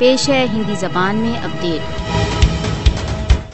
पेश है हिंदी जबान में अपडेट।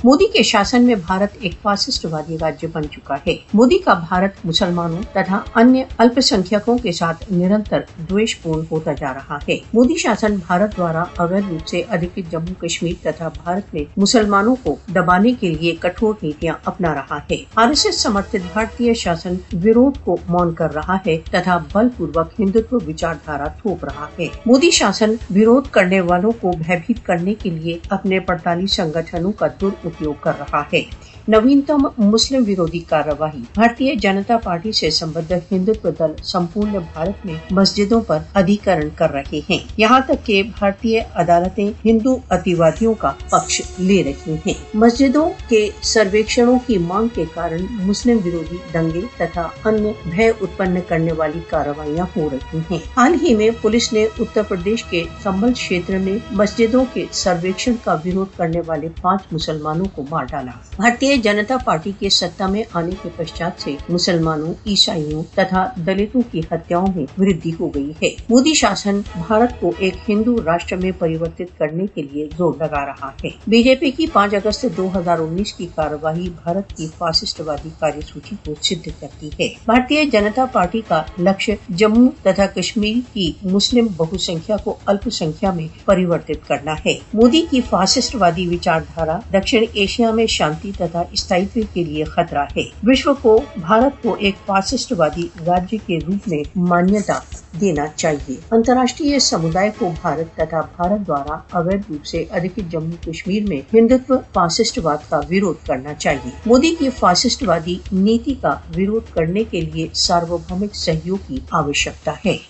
मोदी के शासन में भारत एक फासिस्टवादी राज्य बन चुका है। मोदी का भारत मुसलमानों तथा अन्य अल्पसंख्यकों के साथ निरंतर द्वेषपूर्ण होता जा रहा है। मोदी शासन भारत द्वारा अवैध रूप से अधिकृत जम्मू कश्मीर तथा भारत में मुसलमानों को दबाने के लिए कठोर नीतियाँ अपना रहा है। आरएसएस समर्थित भारतीय शासन विरोध को मौन कर रहा है तथा बलपूर्वक हिंदुत्व विचारधारा थोप रहा है। मोदी शासन विरोध करने वालों को भयभीत करने के लिए अपने पड़ताली संगठनों का दुरुपयोग उपयोग कर रहा है। नवीनतम मुस्लिम विरोधी कार्यवाही। भारतीय जनता पार्टी से संबद्ध हिंदुत्व दल संपूर्ण भारत में मस्जिदों पर अधिकरण कर रहे हैं। यहाँ तक के भारतीय अदालतें हिंदू अतिवादियों का पक्ष ले रही हैं। मस्जिदों के सर्वेक्षणों की मांग के कारण मुस्लिम विरोधी दंगे तथा अन्य भय उत्पन्न करने वाली कार्रवाइयाँ हो रही है। हाल ही में पुलिस ने उत्तर प्रदेश के संबल क्षेत्र में मस्जिदों के सर्वेक्षण का विरोध करने वाले पाँच मुसलमानों को मार डाला। भारतीय भारतीय जनता पार्टी के सत्ता में आने के पश्चात से मुसलमानों, ईसाइयों तथा दलितों की हत्याओं में वृद्धि हो गई है। मोदी शासन भारत को एक हिंदू राष्ट्र में परिवर्तित करने के लिए ज़ोर लगा रहा है। बीजेपी की 5 अगस्त 2019 की कार्यवाही भारत की फासिस्टवादी कार्यसूची को सिद्ध करती है। भारतीय जनता पार्टी का लक्ष्य जम्मू तथा कश्मीर की मुस्लिम बहुसंख्या को अल्पसंख्या में परिवर्तित करना है। मोदी की फासिस्टवादी विचारधारा दक्षिण एशिया में शांति तथा स्थायित्व के लिए खतरा है। विश्व को, भारत को एक फासिस्टवादी राज्य के रूप में मान्यता देना चाहिए। अंतर्राष्ट्रीय समुदाय को भारत तथा भारत द्वारा अवैध रूप से अधिकृत जम्मू कश्मीर में हिंदुत्व फासिस्टवाद का विरोध करना चाहिए। मोदी की फासिस्टवादी नीति का विरोध करने के लिए सार्वभौमिक सहयोग की आवश्यकता है।